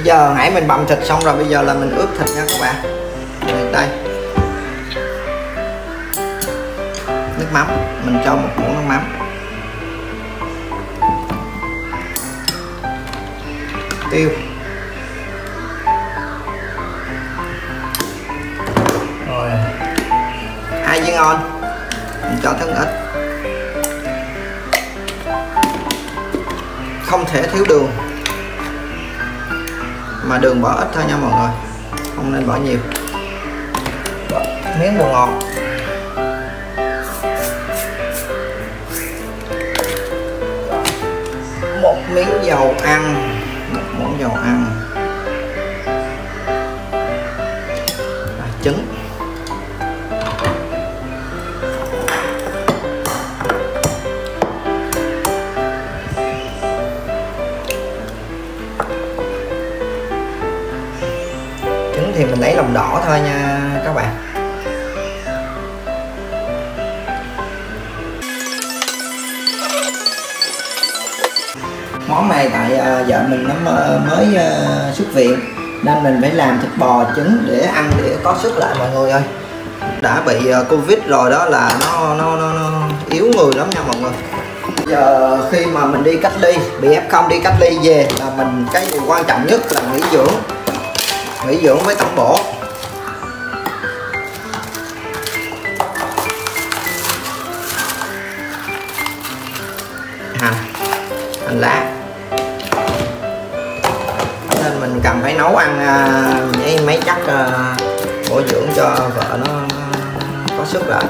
bây giờ nãy mình băm thịt xong rồi bây giờ là mình ướp thịt nha các bạn. Đây. Nước mắm mình cho một muỗng nước mắm. Tiêu. Rồi. Hai viên ngon. Mình cho thân ít. Không thể thiếu đường mà đường bỏ ít thôi nha mọi người. Không nên bỏ nhiều. Miếng bột ngọt. Một miếng dầu ăn. Một muỗng dầu ăn. Và trứng. Thì mình lấy lòng đỏ thôi nha các bạn. Món này tại uh, vợ mình nó mới uh, xuất viện nên mình phải làm thịt bò trứng để ăn để có sức lại mọi người ơi. Đã bị uh, covid rồi đó là nó nó nó, nó yếu người lắm nha mọi người. Giờ khi mà mình đi cách ly bị f0 đi cách ly về là mình cái điều quan trọng nhất là nghỉ dưỡng nghỉ dưỡng với tẩm bổ. Hành hành lá nên mình cần phải nấu ăn à, với mấy chất à, bổ dưỡng cho vợ nó, nó có sức lại.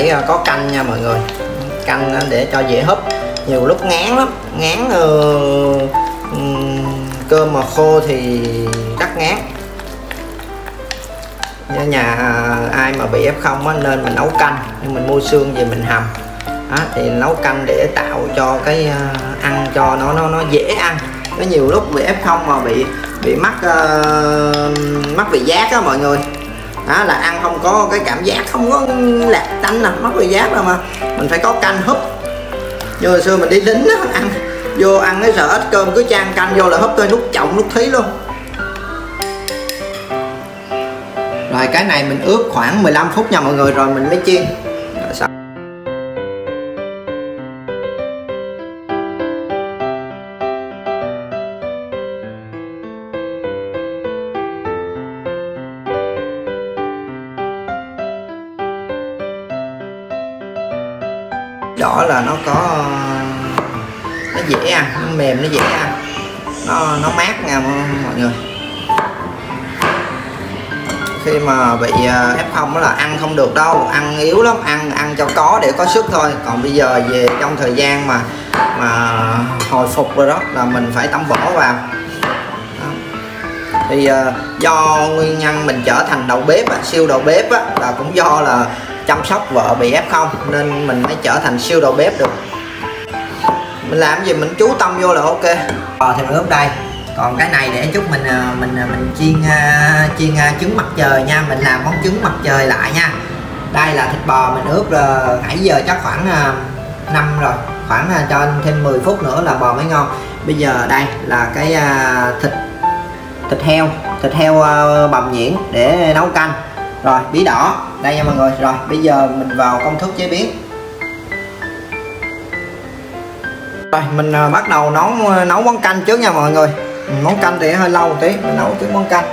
Phải à, có canh nha mọi người. Canh à, để cho dễ húp nhiều lúc ngán lắm. Ngán uh, cơm mà khô thì rất ngán. Nhà, nhà ai mà bị f0 á, nên mình nấu canh. Nhưng mình mua xương về mình hầm. Đó, thì nấu canh để tạo cho cái uh, ăn cho nó nó nó dễ ăn. Có nhiều lúc bị f0 mà bị bị mắc uh, mắc vị giác á mọi người đó là ăn không có cái cảm giác, không có lạc tanh nè mất vị giác đâu mà. Mình phải có canh húp. Như hồi xưa mình đi lính á, ăn, vô ăn cái sợ ít cơm, cứ chan canh vô là húp thôi nút trọng nút thí luôn. Rồi cái này mình ướp khoảng 15 phút nha mọi người, rồi mình mới chiên. Đỏ là nó có ờ, nó dễ ăn nó mềm nó dễ ăn nó nó mát nha mọi người. Khi mà bị ờ, f0 là ăn không được đâu ăn yếu lắm ăn ăn cho có để có sức thôi. Còn bây giờ về trong thời gian mà mà hồi phục rồi đó là mình phải tắm vỏ vào. Thì ờ, do nguyên nhân mình trở thành đầu bếp á, siêu đầu bếp á, là cũng do là chăm sóc vợ bị f0 nên mình mới trở thành siêu đầu bếp được. Mình làm gì mình chú tâm vô là ok. Bò thì mình ướp đây, còn cái này để chút mình ờ, mình ờ, mình chiên chiên trứng mặt trời nha. Mình làm món trứng mặt trời lại nha. Đây là thịt bò mình ướp nãy giờ chắc khoảng năm rồi. Khoảng cho thêm 10 phút nữa là bò mới ngon. Bây giờ đây là cái thịt thịt heo thịt heo bằm nhuyễn để nấu canh. Rồi, bí đỏ đây nha mọi người. Rồi, bây giờ mình vào công thức chế biến. Rồi mình à, bắt đầu nấu nấu món canh trước nha mọi người. Món canh thì hơi lâu một tí, mình nấu trước món canh.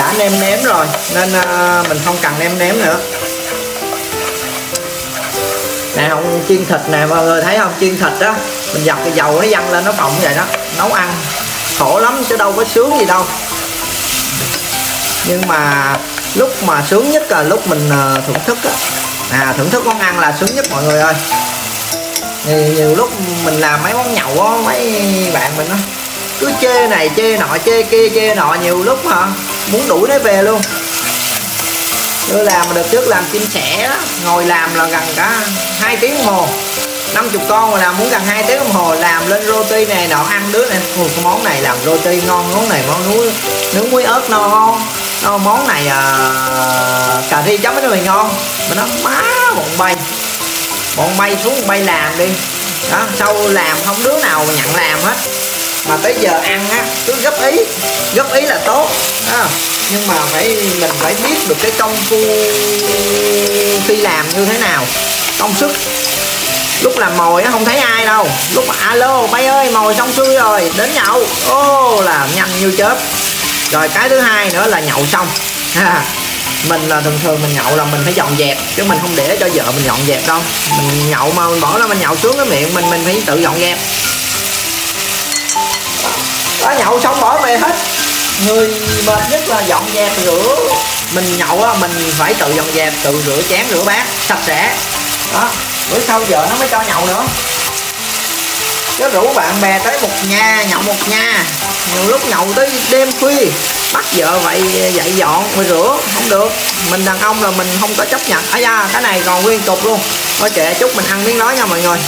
Đã nêm nếm rồi nên à, mình không cần nêm nếm nữa. Nè không chiên thịt nè mọi người thấy không? Chiên thịt đó mình dập cái dầu nó văng lên nó phồng vậy đó. Nấu ăn khổ lắm chứ đâu có sướng gì đâu. Nhưng mà lúc mà sướng nhất là lúc mình à, thưởng thức á. À thưởng thức món ăn là sướng nhất mọi người ơi. Nhiều, nhiều lúc mình làm mấy món nhậu á mấy bạn mình á cứ chê này chê nọ chê kia chê nọ nhiều lúc hả? Muốn đuổi nó về luôn. Tôi làm mà được trước làm chim sẻ đó ngồi làm là gần cả hai tiếng đồng hồ. 50 con mà làm muốn gần hai tiếng đồng hồ làm lên roti này nọ ăn đứa này Ủa, cái món này làm roti ngon món này món núi nướng muối ớt ngon ngon. Nó món này à, cà ri chấm với mì ngon. Mà nó má bọn bay. Bọn bay xuống bay làm đi. Đó sau làm không đứa nào mà nhận làm hết mà tới giờ ăn á, cứ gấp ý gấp ý là tốt đó. nhưng mà phải, mình phải biết được cái công phu khi làm như thế nào, công sức. Lúc làm mồi á, không thấy ai đâu. Lúc mà, alo, bay ơi, mồi xong xuôi rồi, đến nhậu. Ô là nhanh như chớp. Rồi cái thứ hai nữa là nhậu xong. Ha, mình là thường thường mình nhậu là mình phải dọn dẹp, chứ mình không để cho vợ mình dọn dẹp đâu. Mình nhậu mà mình bỏ ra mình nhậu xuống cái miệng, mình mình phải tự dọn dẹp đã nhậu xong bỏ về hết. Người mệt nhất là dọn dẹp rửa. Mình nhậu á, mình phải tự dọn dẹp, tự rửa chén, rửa bát sạch sẽ. Đó, bữa sau vợ nó mới cho nhậu nữa. Chứ rủ bạn bè tới một nhà, nhậu một nhà. Nhiều lúc nhậu tới đêm khuya, bắt vợ vậy, dậy dọn rồi rửa, không được. Mình đàn ông là mình không có chấp nhận. Ấy da, cái này còn nguyên cục luôn. Thôi kệ, chút mình ăn miếng đó nha mọi người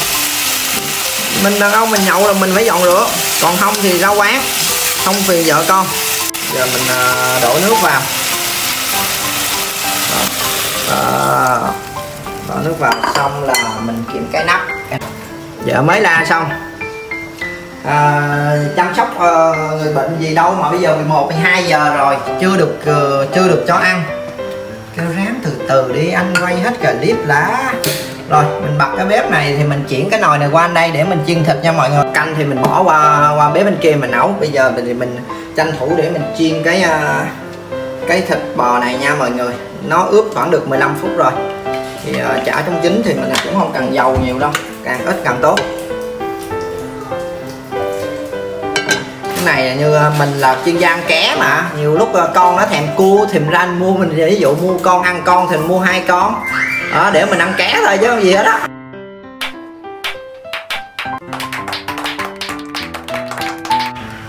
mình đàn ông mình nhậu là mình phải dọn rửa còn không thì ra quán. Không phiền vợ con. Giờ mình à, đổ nước vào. Đó. À, đổ nước vào xong là mình kiểm cái nắp. Giờ mới la xong. À, chăm sóc uh, người bệnh gì đâu mà bây giờ 11 12 giờ rồi. Chưa được uh, chưa được cho ăn. Kêu ráng từ từ đi anh quay hết clip lá rồi mình bật cái bếp này thì mình chuyển cái nồi này qua đây để mình chiên thịt nha mọi người. Canh thì mình bỏ qua qua bếp bên kia mình nấu. Bây giờ thì mình tranh thủ để mình chiên cái uh, cái thịt bò này nha mọi người. Nó ướp khoảng được 15 phút rồi. Thì uh, chả trong chín thì mình cũng không cần dầu nhiều đâu càng ít càng tốt. Cái này như à, mình là chuyên gia ăn ké mà. Nhiều lúc con nó thèm cua thèm ranh mua mình ví dụ mua con ăn con thì mua hai con à, để mình ăn ké thôi chứ không gì hết á.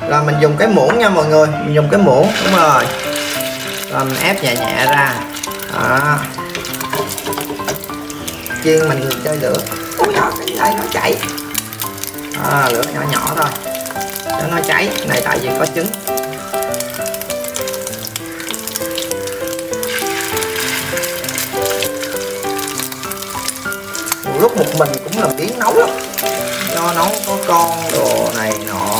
Rồi mình dùng cái muỗng nha mọi người. Mình dùng cái muỗng đúng rồi. Rồi mình ép nhẹ nhẹ ra. Đó. Chiên mình chơi lửa. Ui đó cái này nó chảy à, ờ, lửa nhỏ nhỏ thôi. Cho nó cháy. Này tại vì có trứng. Lúc một mình cũng là tiếng nấu lắm. Do nấu có con đồ này nọ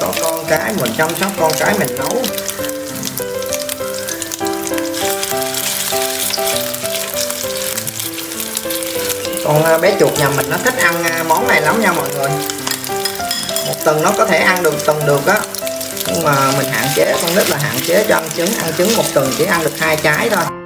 có con cái mình chăm sóc con cái mình nấu. Con à, bé chuột nhà mình nó thích ăn à, món này lắm nha mọi người. Một tuần nó có thể ăn được tuần được á. Nhưng mà mình hạn chế con nít là hạn chế cho ăn trứng. Ăn trứng một tuần chỉ ăn được hai trái thôi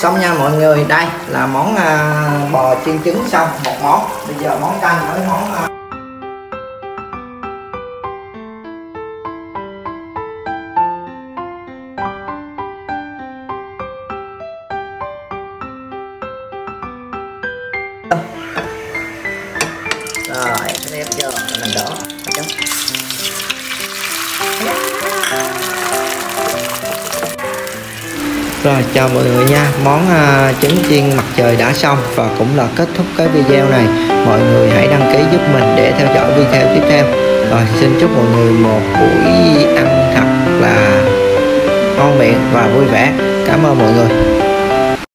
xong nha mọi người. Đây là món uh, bò chiên trứng xong. Một món. Bây giờ món canh với món uh, Rồi chào mọi người nha. Món uh, trứng chiên mặt trời đã xong Và cũng là kết thúc cái video này. Mọi người hãy đăng ký giúp mình để theo dõi video tiếp theo. Rồi xin chúc mọi người một buổi ăn thật là ngon miệng và vui vẻ. Cảm ơn mọi người.